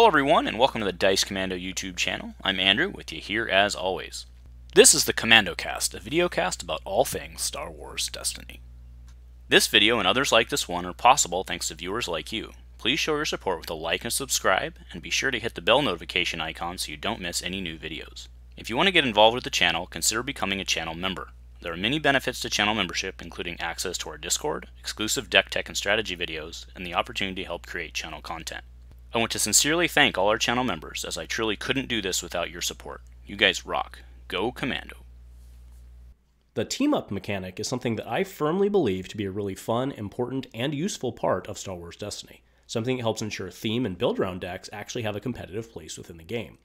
Hello everyone and welcome to the Dice Commando YouTube channel. I'm Andrew with you here as always. This is the Commando Cast, a video cast about all things Star Wars Destiny. This video and others like this one are possible thanks to viewers like you. Please show your support with a like and subscribe, and be sure to hit the bell notification icon so you don't miss any new videos. If you want to get involved with the channel, consider becoming a channel member. There are many benefits to channel membership, including access to our Discord, exclusive deck tech and strategy videos, and the opportunity to help create channel content. I want to sincerely thank all our channel members, as I truly couldn't do this without your support. You guys rock. Go Commando. The team up mechanic is something that I firmly believe to be a really fun, important, and useful part of Star Wars Destiny, something that helps ensure theme and build round decks actually have a competitive place within the game.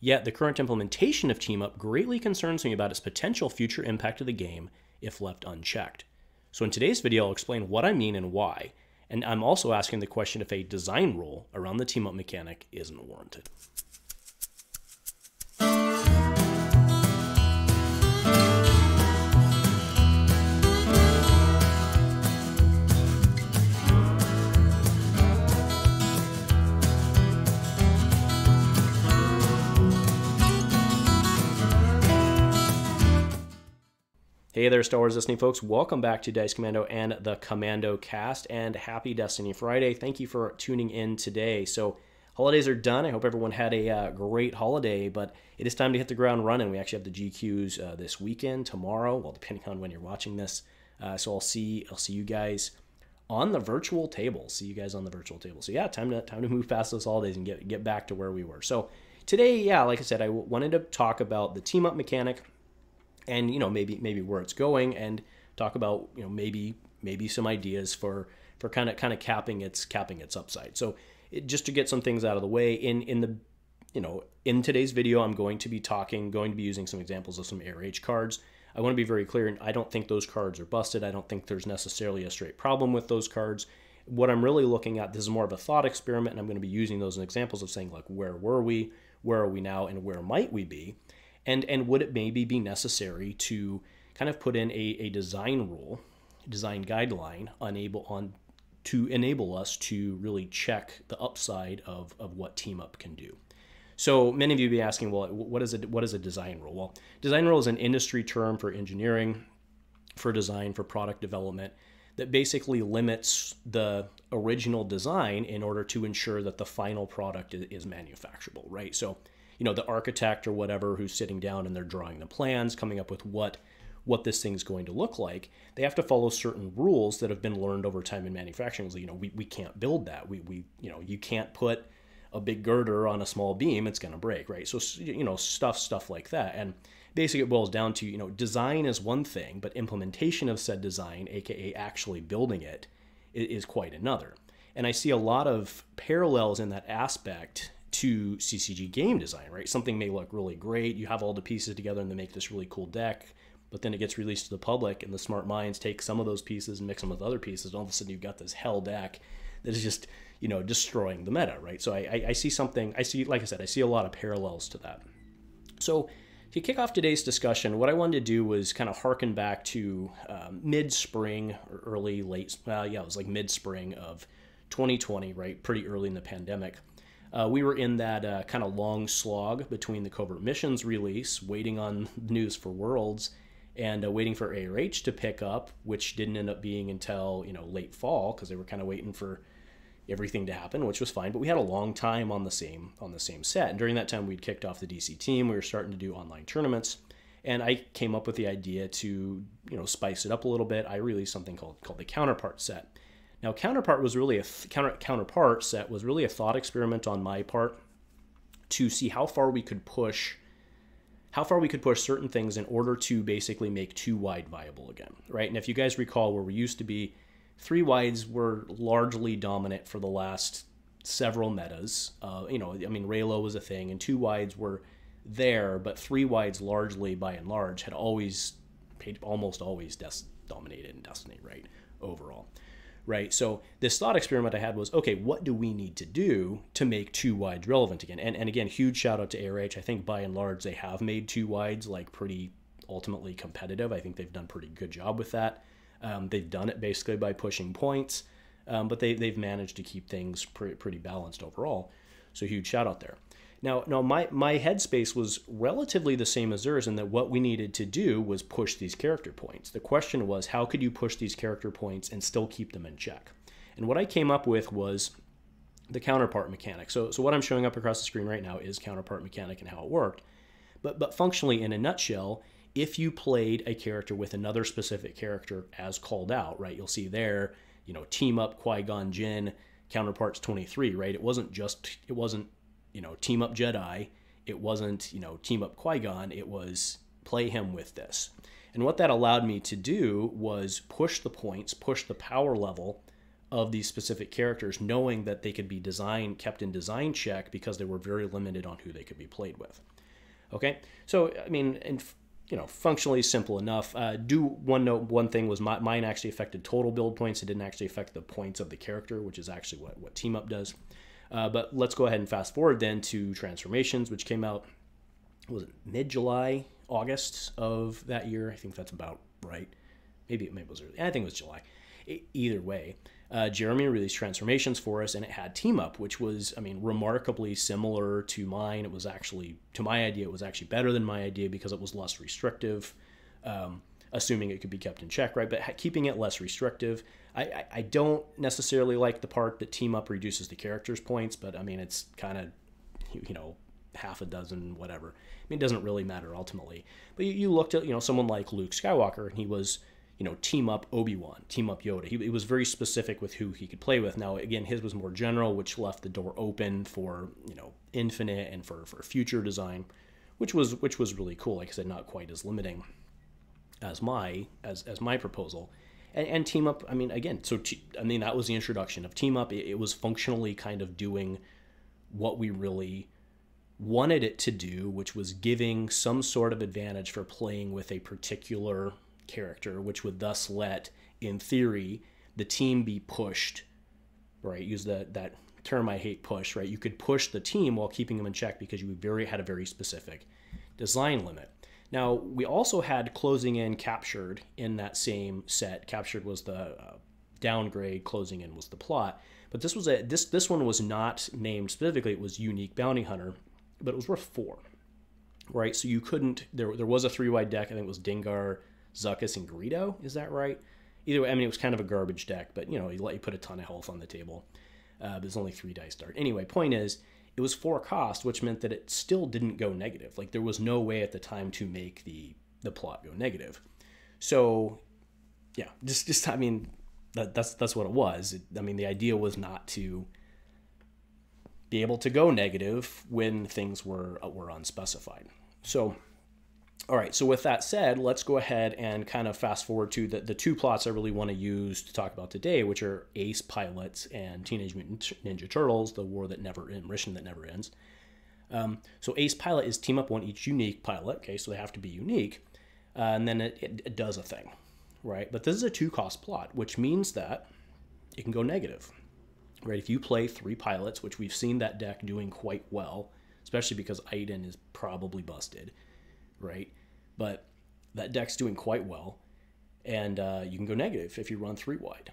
Yet, the current implementation of Team Up greatly concerns me about its potential future impact to the game if left unchecked. So, in today's video, I'll explain what I mean and why, and I'm also asking the question if a design rule around the team up mechanic isn't warranted. Hey there, Star Wars Destiny folks. Welcome back to Dice Commando and the Commando cast, and happy Destiny Friday. Thank you for tuning in today. So, holidays are done. I hope everyone had a uh, great holiday, but it is time to hit the ground running. We actually have the GQs uh, this weekend, tomorrow, well, depending on when you're watching this. Uh, so I'll see I'll see you guys on the virtual table. See you guys on the virtual table. So yeah, time to time to move past those holidays and get get back to where we were. So today, yeah, like I said, I wanted to talk about the team up mechanic and you know maybe maybe where it's going and talk about you know maybe maybe some ideas for for kind of kind of capping its capping its upside. So it, just to get some things out of the way in in the you know in today's video I'm going to be talking going to be using some examples of some ARH cards. I want to be very clear and I don't think those cards are busted. I don't think there's necessarily a straight problem with those cards. What I'm really looking at this is more of a thought experiment and I'm going to be using those as examples of saying like where were we, where are we now and where might we be? And and would it maybe be necessary to kind of put in a, a design rule design guideline unable on to enable us to really check the upside of, of what team up can do? So many of you be asking well what is a what is a design rule? Well design rule is an industry term for engineering for design for product development that basically limits the original design in order to ensure that the final product is manufacturable right? So you know the architect or whatever who's sitting down and they're drawing the plans coming up with what what this thing's going to look like they have to follow certain rules that have been learned over time in manufacturing. So, you know we, we can't build that. We, we you know you can't put a big girder on a small beam it's going to break right? So you know stuff stuff like that. And basically it boils down to you know design is one thing but implementation of said design aka actually building it is quite another. And i see a lot of parallels in that aspect to CCG game design, right? Something may look really great. You have all the pieces together and they make this really cool deck, but then it gets released to the public and the smart minds take some of those pieces and mix them with other pieces. And all of a sudden you've got this hell deck that is just, you know, destroying the meta, right? So I, I, I see something, I see, like I said, I see a lot of parallels to that. So to kick off today's discussion, what I wanted to do was kind of harken back to um, mid spring or early, late, well, yeah, it was like mid spring of 2020, right? Pretty early in the pandemic uh, we were in that uh, kind of long slog between the Covert Missions release, waiting on news for Worlds, and uh, waiting for ARH to pick up, which didn't end up being until you know late fall because they were kind of waiting for everything to happen, which was fine. But we had a long time on the same on the same set, and during that time we'd kicked off the DC team. We were starting to do online tournaments, and I came up with the idea to you know spice it up a little bit. I released something called called the Counterpart set now, Counterpart was really a counter, Counterpart set was really a thought experiment on my part to see how far we could push how far we could push certain things in order to basically make two wide viable again, right? And if you guys recall where we used to be, three wides were largely dominant for the last several metas. Uh, you know, I mean, Raylo was a thing, and two wides were there, but three wides largely, by and large, had always, almost always dominated in Destiny, right? Overall right? So this thought experiment I had was, okay, what do we need to do to make two wides relevant again? And, and again, huge shout out to ARH. I think by and large they have made two wides like pretty ultimately competitive. I think they've done pretty good job with that. Um, they've done it basically by pushing points, um, but they, they've managed to keep things pretty, pretty balanced overall. So huge shout out there. Now, now my, my headspace was relatively the same as theirs in that what we needed to do was push these character points. The question was, how could you push these character points and still keep them in check? And what I came up with was the counterpart mechanic. So, so what I'm showing up across the screen right now is counterpart mechanic and how it worked. But, but functionally, in a nutshell, if you played a character with another specific character as called out, right, you'll see there, you know, team up Qui Gon Jinn, counterparts 23, right? It wasn't just, it wasn't you know, team up Jedi. It wasn't, you know, team up Qui Gon. It was play him with this. And what that allowed me to do was push the points, push the power level of these specific characters, knowing that they could be design kept in design check because they were very limited on who they could be played with. Okay, so I mean, and you know, functionally simple enough. Uh, do one note, one thing was my, mine actually affected total build points. It didn't actually affect the points of the character, which is actually what what team up does. Uh, but let's go ahead and fast forward then to Transformations, which came out, was it mid July, August of that year? I think that's about right. Maybe, maybe it was early. I think it was July. either way, uh, Jeremy released Transformations for us, and it had Team Up, which was, I mean, remarkably similar to mine. It was actually, to my idea, it was actually better than my idea because it was less restrictive. Um, assuming it could be kept in check, right? But keeping it less restrictive. I, I, don't necessarily like the part that team up reduces the characters' points, but I mean, it's kind of, you know, half a dozen, whatever. I mean, it doesn't really matter ultimately. But you, you looked at, you know, someone like Luke Skywalker, and he was, you know, team up Obi Wan, team up Yoda. He, he, was very specific with who he could play with. Now, again, his was more general, which left the door open for you know infinite and for for future design, which was which was really cool. Like I said, not quite as limiting as my as as my proposal and, and team up i mean again so I mean that was the introduction of team up. It, it was functionally kind of doing what we really wanted it to do which was giving some sort of advantage for playing with a particular character which would thus let in theory the team be pushed right? Use that that term i hate push right? You could push the team while keeping them in check because you very had a very specific design limit now, we also had closing in captured in that same set. Captured was the uh, downgrade, closing in was the plot. But this was a this this one was not named specifically. It was unique bounty hunter, but it was worth four. Right, so you couldn't. There there was a three wide deck. I think it was Dengar, Zuckuss, and Greedo. Is that right? Either way, I mean it was kind of a garbage deck, but you know you let you put a ton of health on the table. Uh, there's only three dice start. Anyway, point is it was four cost, which meant that it still didn't go negative. Like there was no way at the time to make the the plot go negative. So, yeah, just just I mean, that, that's that's what it was. It, I mean, the idea was not to be able to go negative when things were were unspecified. So all right, so with that said, let's go ahead and kind of fast forward to the, the two plots I really want to use to talk about today, which are Ace Pilots and Teenage Mutant Ninja Turtles, the war that never ends, mission that never ends. Um, so Ace Pilot is team up one each unique pilot, okay, so they have to be unique, uh, and then it, it, it does a thing, right? But this is a two cost plot, which means that it can go negative, right? If you play three pilots, which we've seen that deck doing quite well, especially because Iden is probably busted right? But that deck's doing quite well, and uh, you can go negative if you run three wide.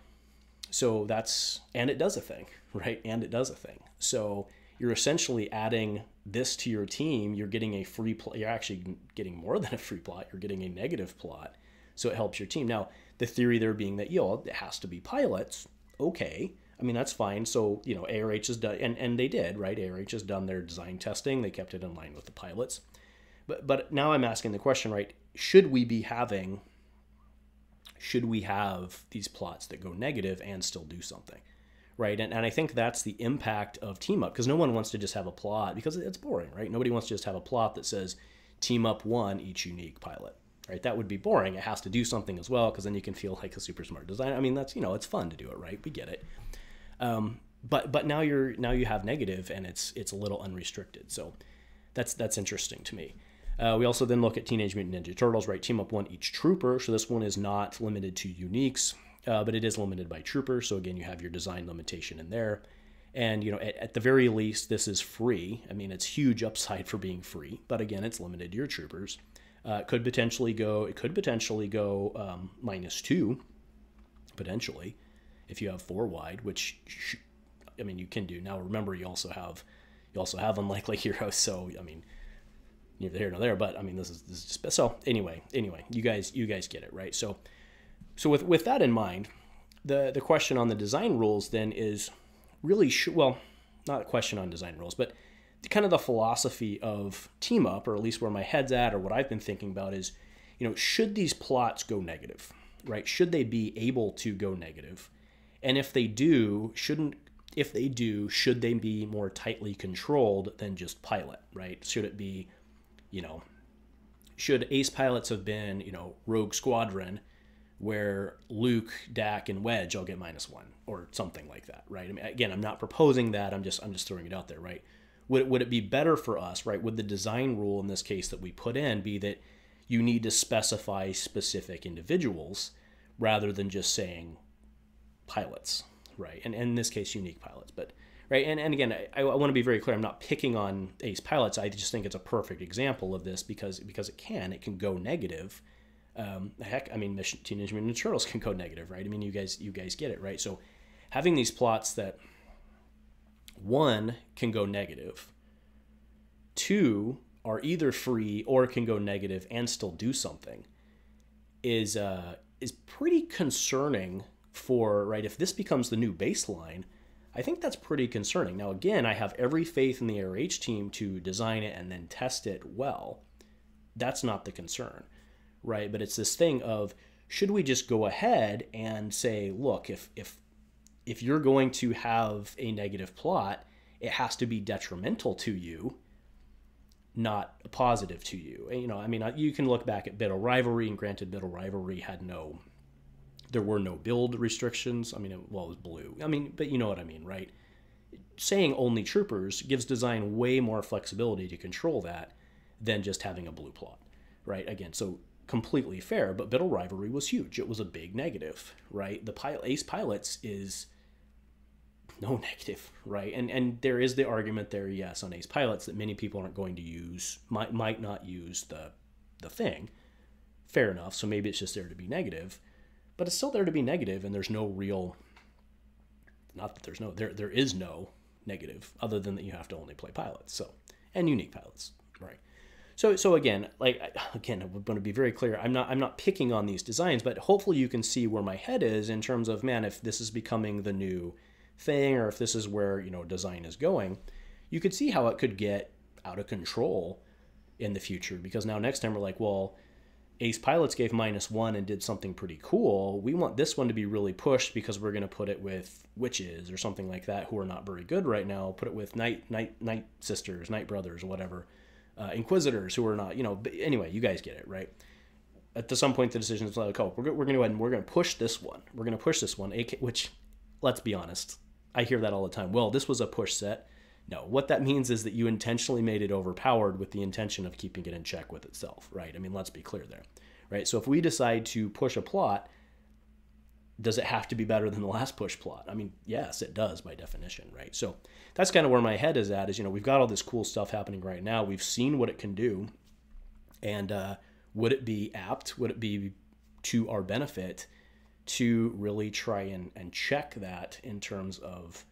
So that's and it does a thing, right? And it does a thing. So you're essentially adding this to your team. You're getting a free plot. You're actually getting more than a free plot. You're getting a negative plot. So it helps your team. Now the theory there being that you know it has to be pilots. Okay. I mean that's fine. So you know ARH has done and, and they did right. ARH has done their design testing. They kept it in line with the pilots. But but now I'm asking the question, right? Should we be having should we have these plots that go negative and still do something? Right? And, and I think that's the impact of team up because no one wants to just have a plot because it's boring, right? Nobody wants to just have a plot that says team up one each unique pilot. Right? That would be boring. It has to do something as well because then you can feel like a super smart designer. I mean, that's you know, it's fun to do it, right? We get it. Um, but but now you're now you have negative and it's it's a little unrestricted. So that's that's interesting to me. Uh, we also then look at Teenage Mutant Ninja Turtles, right? Team up one each trooper. So this one is not limited to uniques, uh, but it is limited by trooper. So again, you have your design limitation in there. And you know, at, at, the very least, this is free. I mean, it's huge upside for being free, but again, it's limited to your troopers. Uh, it could potentially go. It could potentially go um, minus two, potentially, if you have four wide, which I mean you can do. Now remember, you also have You also have unlikely heroes, so I mean, neither here nor there. But I mean, this is this is so anyway. Anyway, you guys you guys get it right. So so with with that in mind, the the question on the design rules then is really sh- well, not a question on design rules, but kind of the philosophy of team up, or at least where my head's at, or what I've been thinking about is, you know, should these plots go negative, right? Should they be able to go negative? And if they do, shouldn't if they do, should they be more tightly controlled than just pilot, right? Should it be, you know, should ace pilots have been, you know, Rogue Squadron, where Luke, Dak, and Wedge all get minus one or something like that, right? I mean, again, I'm not proposing that. I'm just I'm just throwing it out there, right? Would it, would it be better for us, right? Would the design rule in this case that we put in be that you need to specify specific individuals rather than just saying pilots, right? And, and in this case, unique pilots, but right. And, and again, I, I want to be very clear. I'm not picking on ace pilots. I just think it's a perfect example of this because because it can it can go negative. Um, heck, I mean, Mission Teenage Mutant Ninja Turtles can go negative, right? I mean, you guys you guys get it, right? So having these plots that one can go negative, two are either free or can go negative and still do something is uh, is pretty concerning for right if this becomes the new baseline i think that's pretty concerning. Now again i have every faith in the arh team to design it and then test it well. That's not the concern right? But it's this thing of should we just go ahead and say look if if if you're going to have a negative plot it has to be detrimental to you not positive to you. You know i mean you can look back at Bitter Rivalry and granted Bitter Rivalry had no there were no build restrictions. I mean, it, well, it was blue. I mean, but you know what I mean, right? Saying only troopers gives design way more flexibility to control that than just having a blue plot, right? Again, so completely fair, but Bitter Rivalry was huge. It was a big negative, right? The pilot, ace pilots is no negative, right? And and there is the argument there, yes, on ace pilots that many people aren't going to use, might might not use the the thing. Fair enough. So maybe it's just there to be negative but it's still there to be negative and there's no real not that there's no there there is no negative other than that you have to only play pilots so and unique pilots right. So so again like again i'm going to be very clear i'm not i'm not picking on these designs but hopefully you can see where my head is in terms of man if this is becoming the new thing or if this is where you know design is going you could see how it could get out of control in the future because now next time we're like well Ace Pilots gave minus one and did something pretty cool. We want this one to be really pushed because we're going to put it with witches or something like that who are not very good right now. Put it with night night night sisters, night brothers, whatever, uh, inquisitors who are not. You know. But anyway, you guys get it, right? At some point, the decision is like, oh, we're, we're going to go ahead and we're going to push this one. We're going to push this one. AK, which, let's be honest, I hear that all the time. Well, this was a push set. No, what that means is that you intentionally made it overpowered with the intention of keeping it in check with itself, right? I mean, let's be clear there, right? So if we decide to push a plot, does it have to be better than the last push plot? I mean, yes, it does by definition, right? So that's kind of where my head is at. Is you know we've got all this cool stuff happening right now. We've seen what it can do, and uh, would it be apt? Would it be to our benefit to really try and, and check that in terms of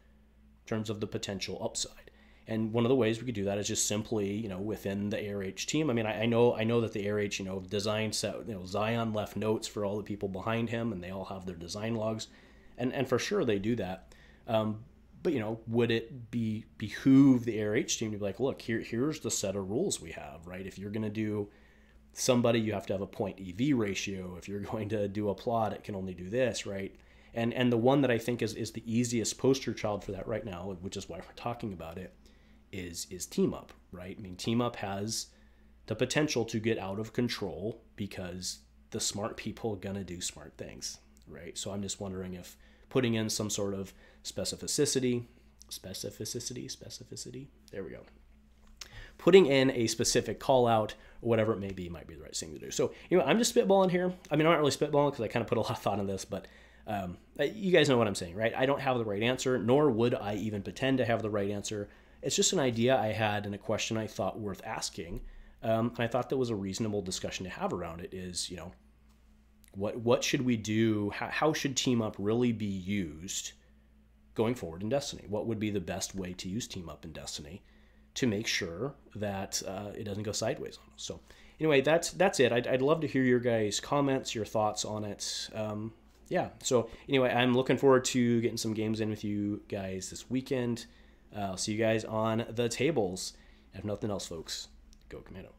terms of the potential upside. And one of the ways we could do that is just simply, you know, within the ARH team. I mean, I, I know I know that the ARH, you know, design set, you know, Zion left notes for all the people behind him, and they all have their design logs, and and for sure they do that. Um, but you know, would it be behoove the ARH team to be like, look, here here's the set of rules we have, right? If you're going to do somebody, you have to have a point EV ratio. If you're going to do a plot, it can only do this, right? And and the one that I think is, is the easiest poster child for that right now, which is why we're talking about it, is is team up, right? I mean, team up has the potential to get out of control because the smart people are gonna do smart things, right? So I'm just wondering if putting in some sort of specificity, specificity, specificity. There we go. Putting in a specific call out whatever it may be might be the right thing to do. So, you know, I'm just spitballing here. I mean, I'm not really spitballing because I kind of put a lot of thought in this, but um, uh, you guys know what I'm saying, right? I don't have the right answer, nor would I even pretend to have the right answer. It's just an idea I had and a question I thought worth asking. Um, and I thought that was a reasonable discussion to have around it is, you know, what, what should we do? How, how should Team Up really be used going forward in Destiny? What would be the best way to use Team Up in Destiny? to make sure that uh, it doesn't go sideways on us. So anyway, that's that's it. I'd, I'd love to hear your guys' comments, your thoughts on it. Um, yeah. So anyway, I'm looking forward to getting some games in with you guys this weekend. Uh, I'll see you guys on the tables. If nothing else, folks, go Commando.